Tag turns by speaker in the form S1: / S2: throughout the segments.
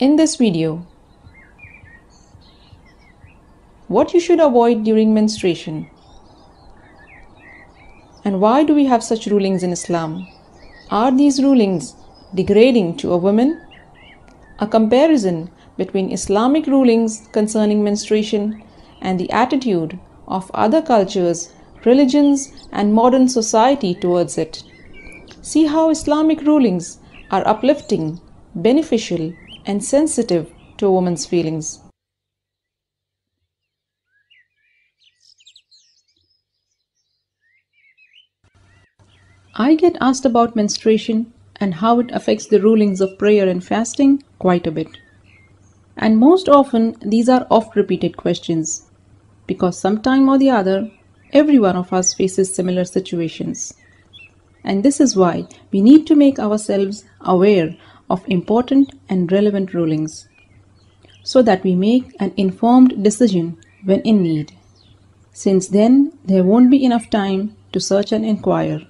S1: In this video, what you should avoid during menstruation and why do we have such rulings in Islam? Are these rulings degrading to a woman? A comparison between Islamic rulings concerning menstruation and the attitude of other cultures, religions, and modern society towards it. See how Islamic rulings are uplifting, beneficial, and sensitive to a woman's feelings. I get asked about menstruation and how it affects the rulings of prayer and fasting quite a bit. And most often, these are oft repeated questions because sometime or the other, every one of us faces similar situations. And this is why we need to make ourselves aware of important and relevant rulings so that we make an informed decision when in need. Since then, there won't be enough time to search and inquire.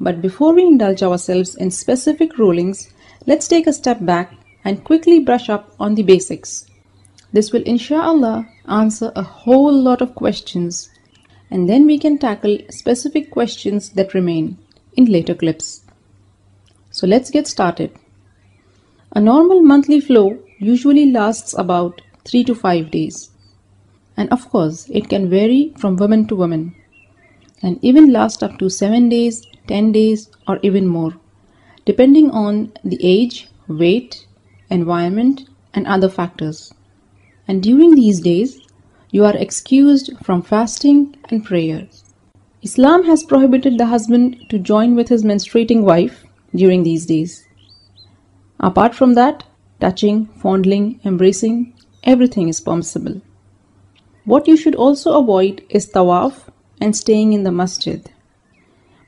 S1: But before we indulge ourselves in specific rulings, let's take a step back and quickly brush up on the basics. This will inshallah answer a whole lot of questions and then we can tackle specific questions that remain in later clips. So let's get started. A normal monthly flow usually lasts about 3 to 5 days. And of course, it can vary from woman to woman and even last up to 7 days 10 days, or even more, depending on the age, weight, environment, and other factors. And during these days, you are excused from fasting and prayer. Islam has prohibited the husband to join with his menstruating wife during these days. Apart from that, touching, fondling, embracing, everything is permissible. What you should also avoid is tawaf and staying in the masjid.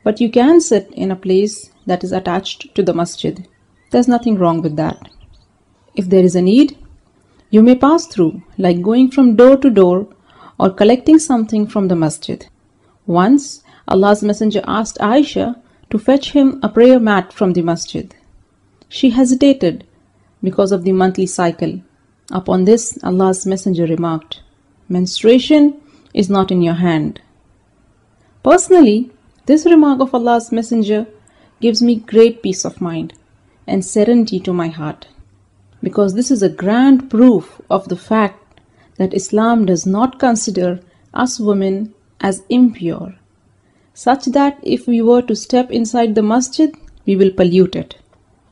S1: But you can sit in a place that is attached to the masjid. There's nothing wrong with that. If there is a need, you may pass through, like going from door to door or collecting something from the masjid. Once, Allah's Messenger asked Aisha to fetch him a prayer mat from the masjid. She hesitated because of the monthly cycle. Upon this, Allah's Messenger remarked, Menstruation is not in your hand. Personally, this remark of Allah's Messenger gives me great peace of mind and serenity to my heart because this is a grand proof of the fact that Islam does not consider us women as impure, such that if we were to step inside the masjid, we will pollute it,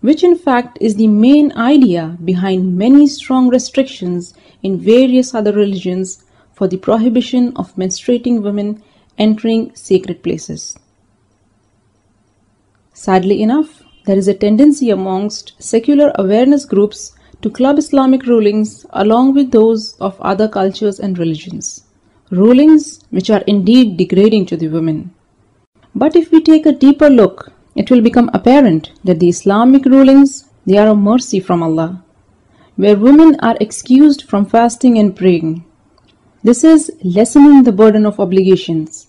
S1: which in fact is the main idea behind many strong restrictions in various other religions for the prohibition of menstruating women entering sacred places. Sadly enough, there is a tendency amongst secular awareness groups to club Islamic rulings along with those of other cultures and religions. Rulings which are indeed degrading to the women. But if we take a deeper look, it will become apparent that the Islamic rulings they are a mercy from Allah, where women are excused from fasting and praying. This is lessening the burden of obligations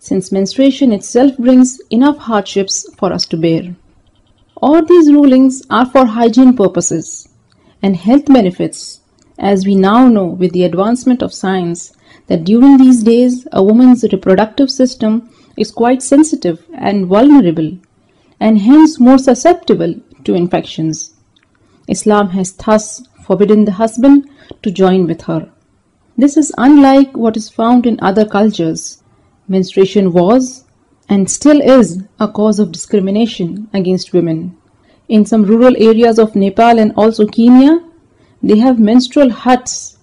S1: since menstruation itself brings enough hardships for us to bear. All these rulings are for hygiene purposes and health benefits, as we now know with the advancement of science that during these days a woman's reproductive system is quite sensitive and vulnerable and hence more susceptible to infections. Islam has thus forbidden the husband to join with her. This is unlike what is found in other cultures Menstruation was and still is a cause of discrimination against women. In some rural areas of Nepal and also Kenya, they have menstrual huts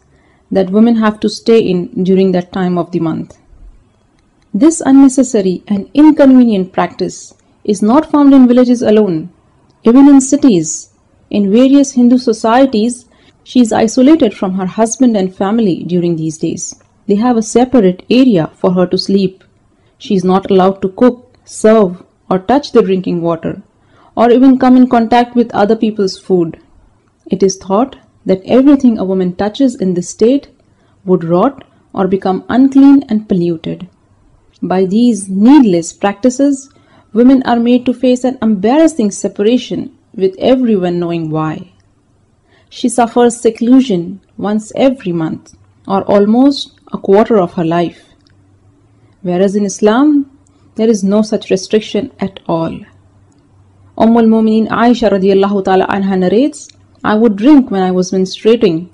S1: that women have to stay in during that time of the month. This unnecessary and inconvenient practice is not found in villages alone. Even in cities, in various Hindu societies, she is isolated from her husband and family during these days. They have a separate area for her to sleep. She is not allowed to cook, serve, or touch the drinking water, or even come in contact with other people's food. It is thought that everything a woman touches in this state would rot or become unclean and polluted. By these needless practices, women are made to face an embarrassing separation with everyone knowing why. she suffers seclusion once every month or almost a quarter of her life. Whereas in Islam, there is no such restriction at all. Umm al-Mumineen Aisha radiallahu ta'ala anha narrates, I would drink when I was menstruating,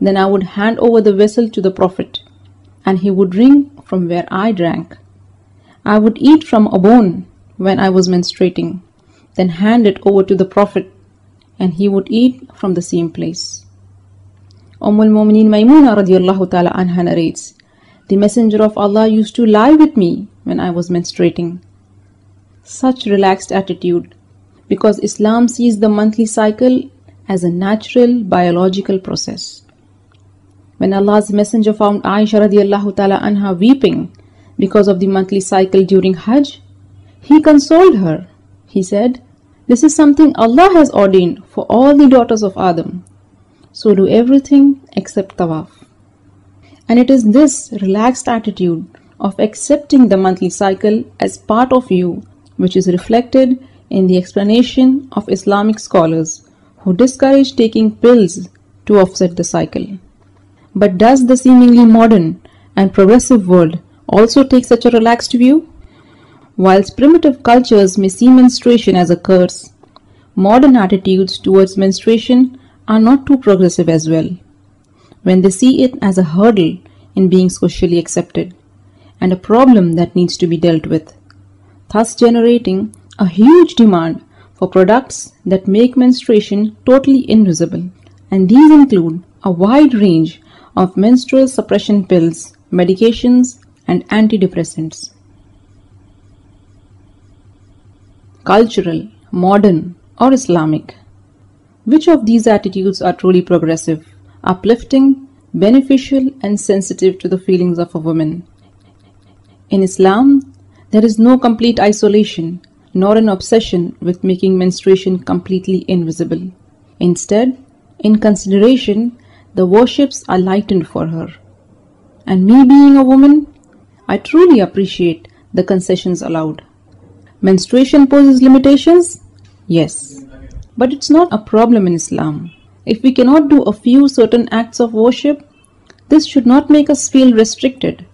S1: then I would hand over the vessel to the Prophet, and he would drink from where I drank. I would eat from a bone when I was menstruating, then hand it over to the Prophet, and he would eat from the same place. Umm al-Mumineen Maymuna radiallahu ta'ala anha narrates, The Messenger of Allah used to lie with me when I was menstruating. Such relaxed attitude because Islam sees the monthly cycle as a natural biological process. When Allah's Messenger found Aisha radiallahu ta'ala anha weeping because of the monthly cycle during Hajj, he consoled her. He said, This is something Allah has ordained for all the daughters of Adam. So do everything except tawaf. And it is this relaxed attitude of accepting the monthly cycle as part of you which is reflected in the explanation of Islamic scholars who discourage taking pills to offset the cycle. But does the seemingly modern and progressive world also take such a relaxed view? Whilst primitive cultures may see menstruation as a curse, modern attitudes towards menstruation are not too progressive as well, when they see it as a hurdle in being socially accepted and a problem that needs to be dealt with, thus generating a huge demand for products that make menstruation totally invisible, and these include a wide range of menstrual suppression pills, medications, and antidepressants. Cultural, modern, or Islamic. Which of these attitudes are truly progressive, uplifting, beneficial, and sensitive to the feelings of a woman? In Islam, there is no complete isolation nor an obsession with making menstruation completely invisible. Instead, in consideration, the worships are lightened for her. And me being a woman, I truly appreciate the concessions allowed. Menstruation poses limitations? Yes. But it's not a problem in Islam. If we cannot do a few certain acts of worship, this should not make us feel restricted.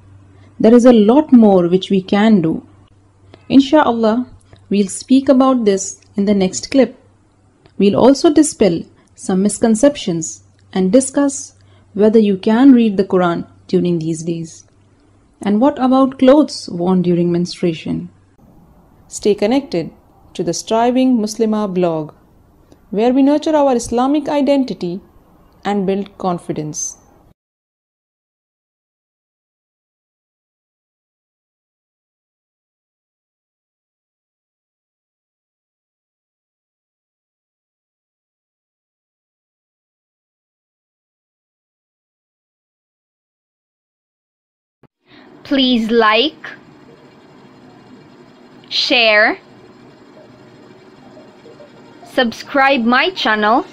S1: There is a lot more which we can do. Insha'Allah, We'll speak about this in the next clip. We'll also dispel some misconceptions and discuss whether you can read the Quran during these days. And what about clothes worn during menstruation? Stay connected to the Striving Muslima blog, where we nurture our Islamic identity and build confidence.
S2: Please like, share, subscribe my channel,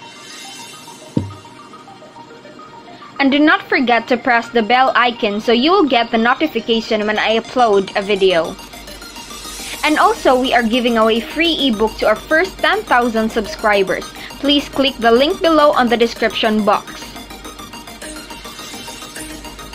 S2: and do not forget to press the bell icon so you will get the notification when I upload a video. And also, we are giving away free ebook to our first 10,000 subscribers. Please click the link below on the description box.